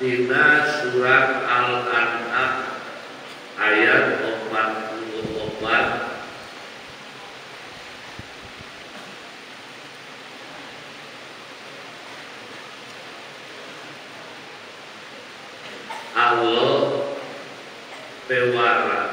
Dina surat Al-An'am ayat 44 Allah bewara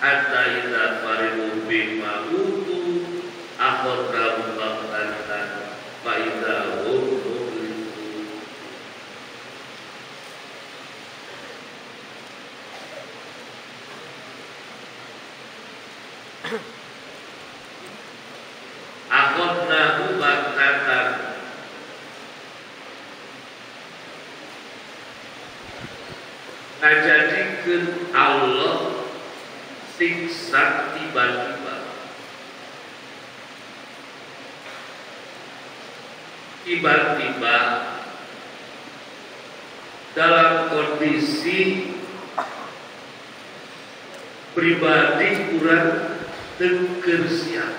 Hatta idza farihu bima utu akhadhahum baghtatan fa idza Ngajadikeun Allah siksa tiba-tiba tiba-tiba dalam kondisi pribadi kurang tengker siap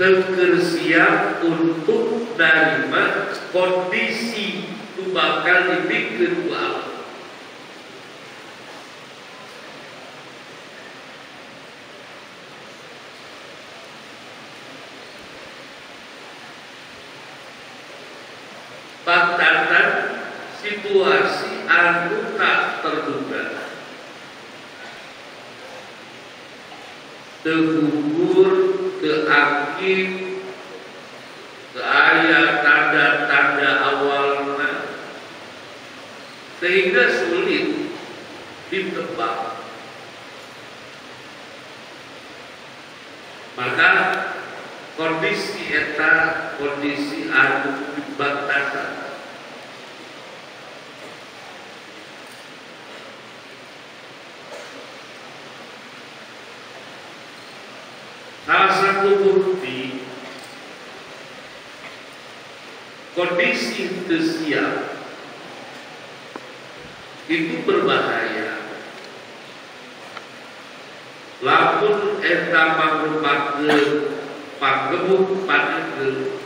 tengker siap untuk menerima kondisi itu bakal dibikin ku Allah. Bantatan situasi anu tak terduga. Tegugur, keakib, kondisi eta kondisi anu batasan. Salah satu bukti kondisi siap itu berbahaya. Lamun eta mangrupakeun pagemuk panegeun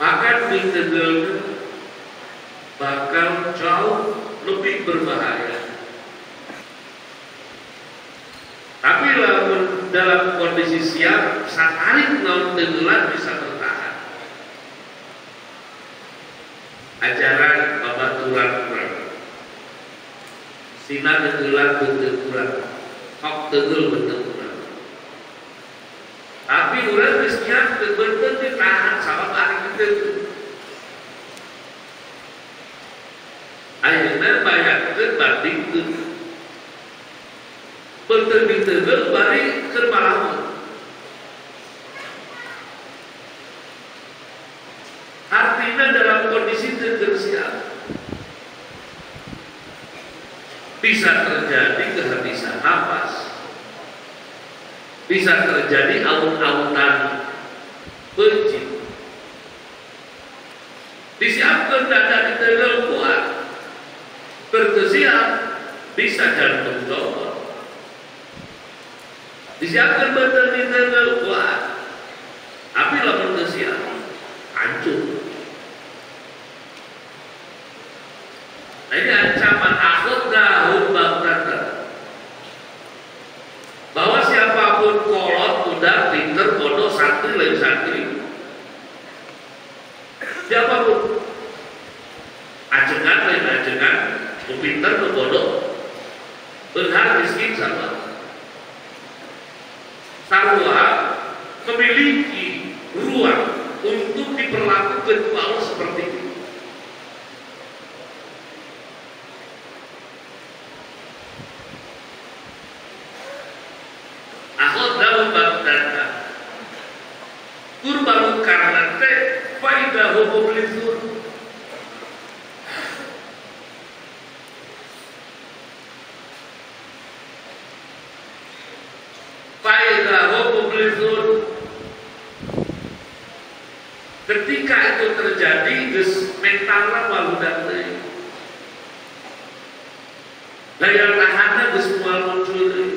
maka ditegelkeun bakal jauh lebih berbahaya tapi lamun dalam kondisi siap satarik naon tenggelam bisa bertahan ajaran babaturan kurang Sina tenggelam betul kurang Kok tegel kurang Tapi orang siap betul ditahan sama hari kita Akhirnya bayangkan bandingkan Betul ditegel bari ke malamun Artinya dalam kondisi tersiap bisa terjadi kehabisan nafas, bisa terjadi aut-autan benci. Disiapkan dada di tegal kuat, berkesiap bisa jantung copot. Disiapkan badan di tegal kuat, tapi lamun kesiap hancur. Nah ini ancaman akhir dahun bangkratan. Bahwa siapa pun kolot, udah pinter, bodoh, santri, lain santri. Sarwa memiliki ruang untuk diperlakukan Allah seperti bagdata kurban karena teh faidah mublizun geus mentalna waludan deui daya tahanna geus moal muncul deui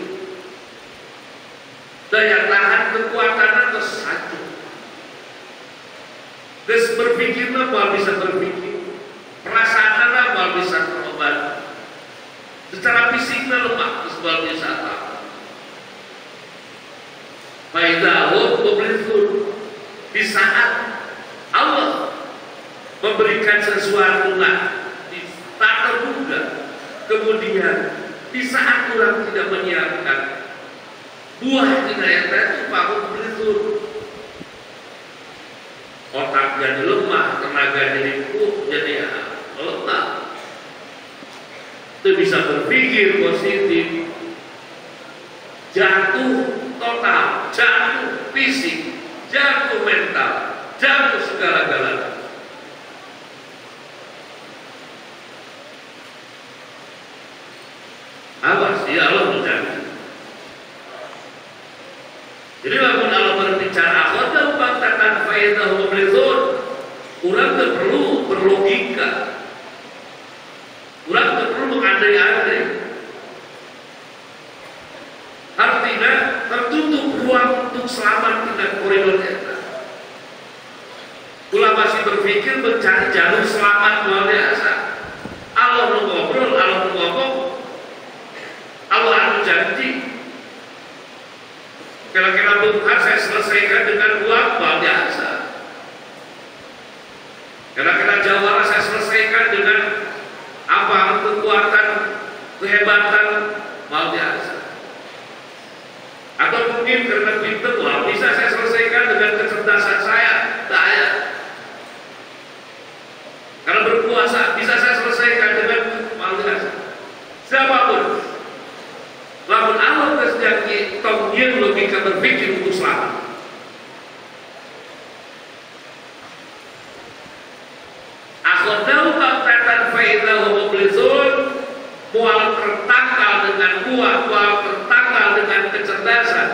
daya tahan kekuatannya geus hancur geus berpikirna moal bisa berpikir. Perasaanna moal bisa berobat. Secara fisiknya lemah geus moal bisa Faidahum mublithun di saat memberikan sesuatu nah, tak terduga. Kemudian di saat orang tidak menyiapkan buah hidayah itu pakai berizur otak jadi lemah tenaga jadi kuat jadi lemah itu bisa berpikir positif. Jatuh total jatuh fisik jatuh mental jatuh segala-galanya Awas, ya Allah menjaga. Jadi lamun Allah berbicara akhwat faidah mublizun. Orang tak perlu berlogika. Orang tak perlu mengandai-andai. Artinya tertutup ruang untuk selamat dengan koridor kita. Kula masih berpikir mencari jalur selamat luar biasa. Allah mau ngobrol, Allah mau ngomong, Allah anu janji kira-kira Tuhan saya selesaikan dengan uang luar biasa kira-kira jawara saya selesaikan dengan apa kekuatan kehebatan luar biasa atau mungkin karena pinter wah bisa saya selesaikan dengan kecerdasan saya daya kalau berpuasa bisa saya selesaikan dengan luar biasa siapa pun lamun Allah terjadi tongnya logika berpikir untuk selamat Akhodau baktatan faidahu mublizun Mual tertangkal dengan kuat Mual tertangkal dengan kecerdasan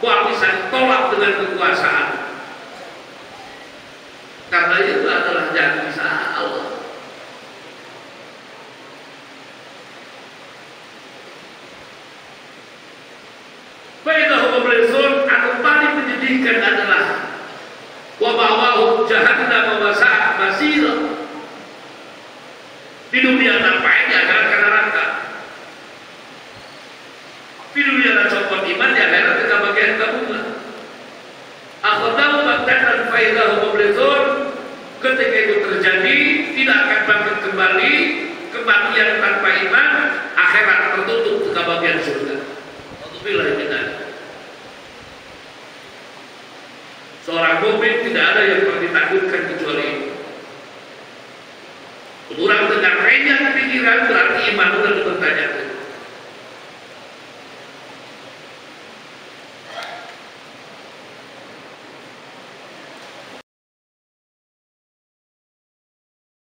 Mual ditolak dengan kekuasaan Karena itu adalah janji Allah Bainahu mublizun anu paling menyedihkan adalah wa bawahu jahannam wa sa'at masira. Di dunia nampaknya akhirat ke neraka. Di dunia copot iman di akhirat ke bagian kabungan. Akhadahu baktatan faidahu mublizun ketika itu terjadi tidak akan bangkit kembali kematian tanpa iman akhirat tertutup ke bagian surga. Alhamdulillah kita. Seorang mukmin tidak ada yang perlu ditakutkan kecuali itu. Orang dengan renyah pikiran berarti iman sudah dipertanyakan.